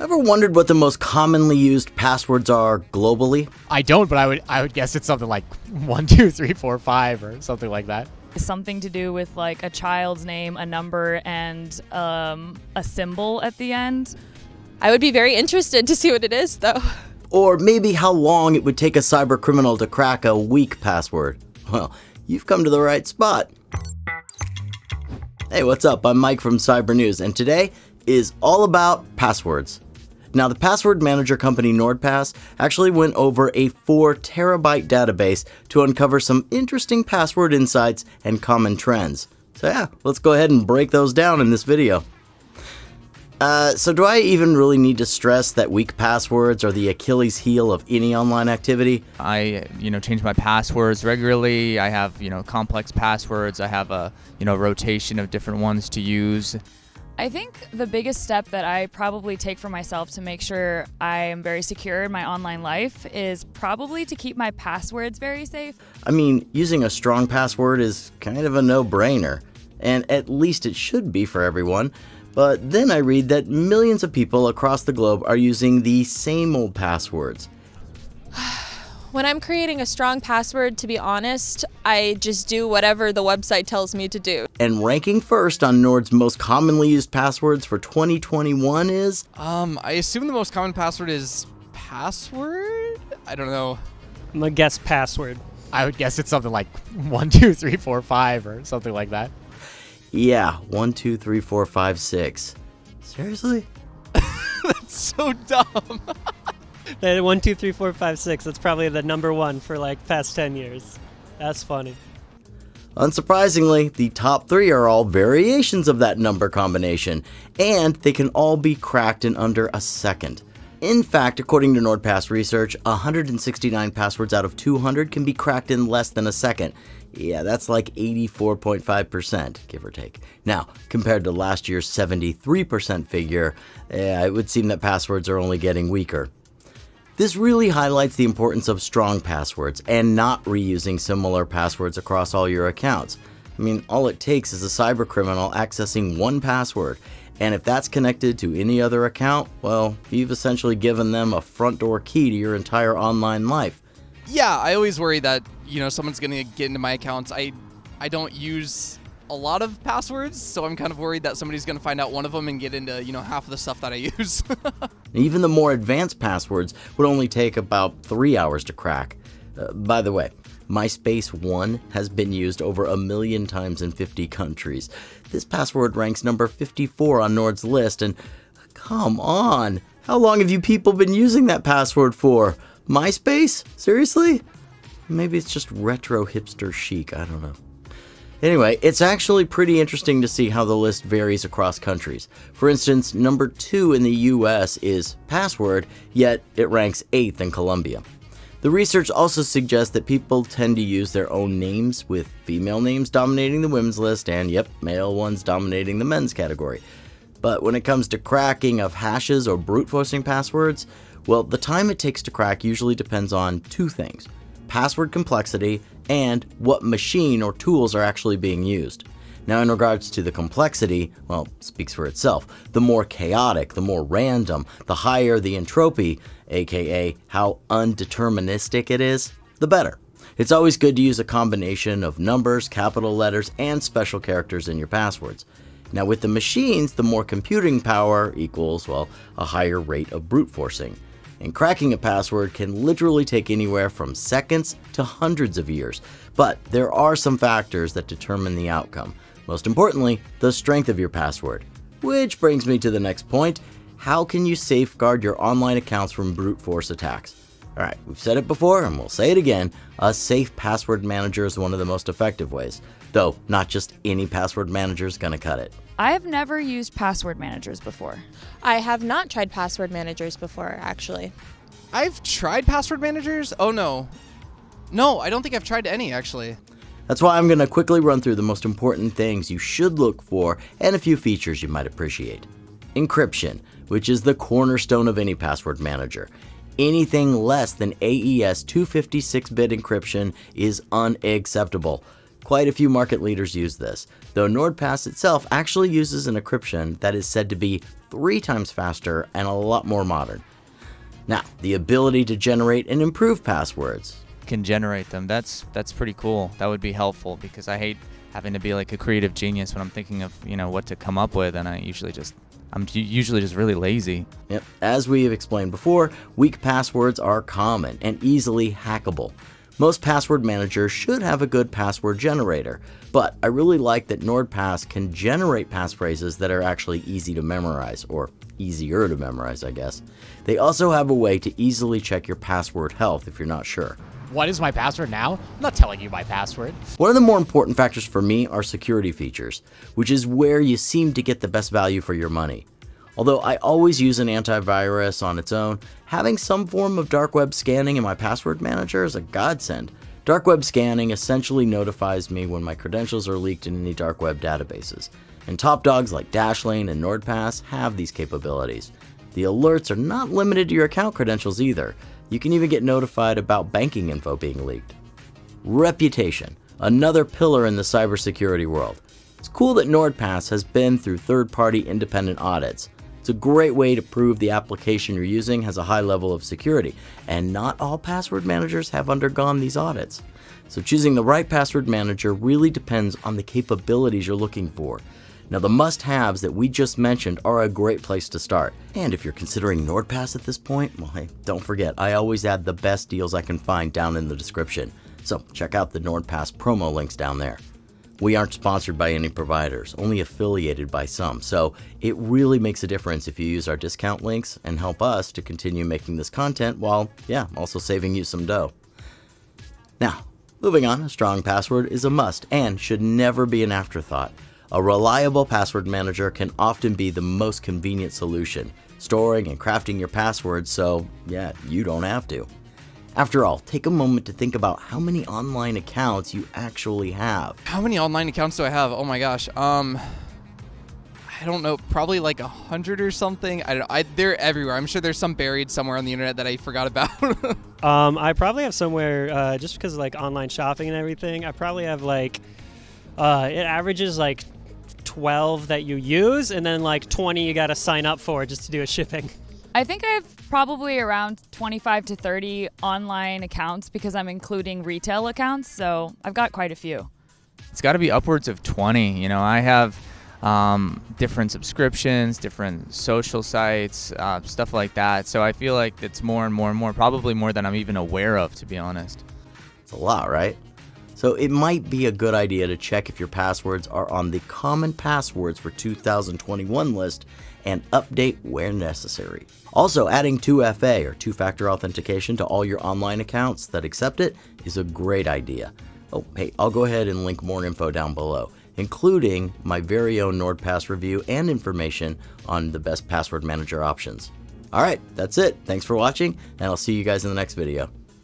Ever wondered what the most commonly used passwords are globally? I don't, but I would I would guess it's something like one, two, three, four, five, or something like that. Something to do with like a child's name, a number, and um, a symbol at the end. I would be very interested to see what it is, though. Or maybe how long it would take a cyber criminal to crack a weak password. Well, you've come to the right spot. Hey, what's up? I'm Mike from Cybernews, and today is all about passwords. Now, the password manager company NordPass actually went over a 4 terabyte database to uncover some interesting password insights and common trends. So, yeah, let's go ahead and break those down in this video. Uh, so, do I even really need to stress that weak passwords are the Achilles heel of any online activity? I, you know, change my passwords regularly. I have, you know, complex passwords. I have a, you know, rotation of different ones to use. I think the biggest step that I probably take for myself to make sure I am very secure in my online life is probably to keep my passwords very safe. I mean, using a strong password is kind of a no brainer, and at least it should be for everyone. But then I read that millions of people across the globe are using the same old passwords. When I'm creating a strong password, to be honest, I just do whatever the website tells me to do. And ranking first on Nord's most commonly used passwords for 2021 is Um, I assume the most common password is password. I don't know. I'm gonna guess password. I would guess it's something like one, two, three, four, five, or something like that. yeah, one, two, three, four, five, six. Seriously? That's so dumb. Uh, One, two, three, four, five, six. That's probably the number one for like past ten years. That's funny. Unsurprisingly, the top three are all variations of that number combination, and they can all be cracked in under a second. In fact, according to NordPass research, 169 passwords out of 200 can be cracked in less than a second. Yeah, that's like 84.5%, give or take. Now, compared to last year's 73% figure, yeah, it would seem that passwords are only getting weaker. This really highlights the importance of strong passwords and not reusing similar passwords across all your accounts. I mean, all it takes is a cybercriminal accessing one password, and if that's connected to any other account, well, you've essentially given them a front door key to your entire online life. Yeah, I always worry that you know someone's gonna get into my accounts. I I don't use a lot of passwords, so I'm kind of worried that somebody's gonna find out one of them and get into you know half of the stuff that I use. Even the more advanced passwords would only take about three hours to crack. Uh, by the way, MySpace 1 has been used over a million times in 50 countries. This password ranks number 54 on Nord's list, and come on, how long have you people been using that password for? MySpace? Seriously? Maybe it's just retro hipster chic, I don't know. Anyway, it's actually pretty interesting to see how the list varies across countries. For instance, number two in the US is password, yet it ranks eighth in Colombia. The research also suggests that people tend to use their own names, with female names dominating the women's list and, yep, male ones dominating the men's category. But when it comes to cracking of hashes or brute forcing passwords, well, the time it takes to crack usually depends on two things password complexity and what machine or tools are actually being used. Now, in regards to the complexity, well, speaks for itself. The more chaotic, the more random, the higher the entropy, aka how undeterministic it is, the better. It's always good to use a combination of numbers, capital letters, and special characters in your passwords. Now, with the machines, the more computing power equals, well, a higher rate of brute forcing. And cracking a password can literally take anywhere from seconds to hundreds of years. But there are some factors that determine the outcome. Most importantly, the strength of your password. Which brings me to the next point how can you safeguard your online accounts from brute force attacks? Alright, we've said it before and we'll say it again a safe password manager is one of the most effective ways. Though, not just any password manager is going to cut it. I have never used password managers before. I have not tried password managers before, actually. I've tried password managers. Oh no, no, I don't think I've tried any actually. That's why I'm going to quickly run through the most important things you should look for and a few features you might appreciate. Encryption, which is the cornerstone of any password manager. Anything less than AES 256 bit encryption is unacceptable. Quite a few market leaders use this, though NordPass itself actually uses an encryption that is said to be three times faster and a lot more modern. Now, the ability to generate and improve passwords. Can generate them. That's that's pretty cool. That would be helpful because I hate having to be like a creative genius when I'm thinking of you know what to come up with, and I usually just I'm usually just really lazy. Yep. As we have explained before, weak passwords are common and easily hackable. Most password managers should have a good password generator, but I really like that NordPass can generate passphrases that are actually easy to memorize, or easier to memorize, I guess. They also have a way to easily check your password health if you're not sure. What is my password now? I'm not telling you my password. One of the more important factors for me are security features, which is where you seem to get the best value for your money. Although I always use an antivirus on its own, having some form of dark web scanning in my password manager is a godsend. Dark web scanning essentially notifies me when my credentials are leaked in any dark web databases, and top dogs like Dashlane and NordPass have these capabilities. The alerts are not limited to your account credentials either. You can even get notified about banking info being leaked. Reputation, another pillar in the cybersecurity world. It's cool that NordPass has been through third-party independent audits, it's a great way to prove the application you're using has a high level of security, and not all password managers have undergone these audits. So choosing the right password manager really depends on the capabilities you're looking for. Now the must-haves that we just mentioned are a great place to start. And if you're considering NordPass at this point, well hey, don't forget, I always add the best deals I can find down in the description. So check out the NordPass promo links down there. We aren't sponsored by any providers, only affiliated by some, so it really makes a difference if you use our discount links and help us to continue making this content while, yeah, also saving you some dough. Now, moving on, a strong password is a must and should never be an afterthought. A reliable password manager can often be the most convenient solution, storing and crafting your passwords so, yeah, you don't have to. After all, take a moment to think about how many online accounts you actually have. How many online accounts do I have? Oh my gosh. Um, I don't know, probably like a hundred or something. I, I, they're everywhere. I'm sure there's some buried somewhere on the internet that I forgot about. um, I probably have somewhere uh, just because of like online shopping and everything. I probably have like uh, it averages like 12 that you use, and then like 20 you got to sign up for just to do a shipping. I think I have probably around 25 to 30 online accounts because I'm including retail accounts, so I've got quite a few. It's got to be upwards of 20. You know, I have um, different subscriptions, different social sites, uh, stuff like that. So I feel like it's more and more and more, probably more than I'm even aware of, to be honest. It's a lot, right? So it might be a good idea to check if your passwords are on the common passwords for 2021 list and update where necessary. Also, adding 2FA or two factor authentication to all your online accounts that accept it is a great idea. Oh, hey, I'll go ahead and link more info down below, including my very own NordPass review and information on the best password manager options. Alright, that's it. Thanks for watching, and I'll see you guys in the next video.